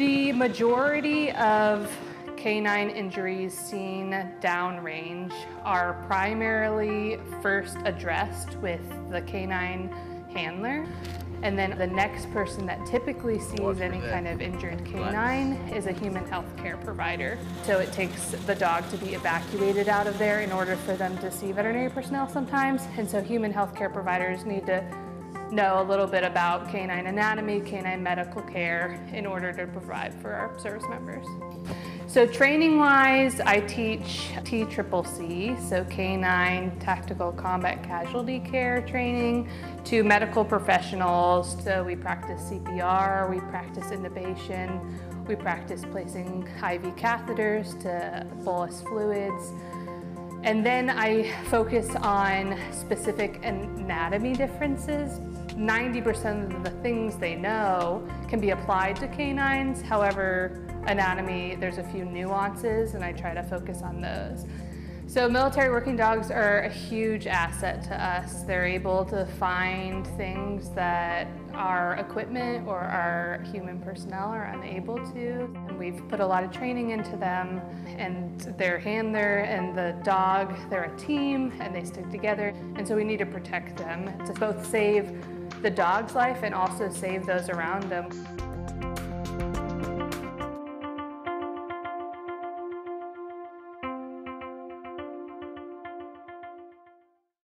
The majority of canine injuries seen downrange are primarily first addressed with the canine handler. And then the next person that typically sees any kind of injured canine is a human health care provider. So it takes the dog to be evacuated out of there in order for them to see veterinary personnel sometimes. And so human health care providers need to know a little bit about canine anatomy, canine medical care in order to provide for our service members. So training wise, I teach TCCC, so Canine Tactical Combat Casualty Care training to medical professionals. So we practice CPR, we practice intubation, we practice placing IV catheters to bolus fluids. And then I focus on specific anatomy differences 90% of the things they know can be applied to canines. However, anatomy, there's a few nuances and I try to focus on those. So military working dogs are a huge asset to us. They're able to find things that our equipment or our human personnel are unable to. And we've put a lot of training into them and their handler and the dog, they're a team and they stick together. And so we need to protect them to both save the dog's life and also save those around them.